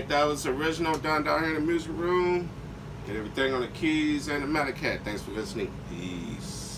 that was original done down here in the music room. Get everything on the keys and the malletKAT. Thanks for listening. Peace.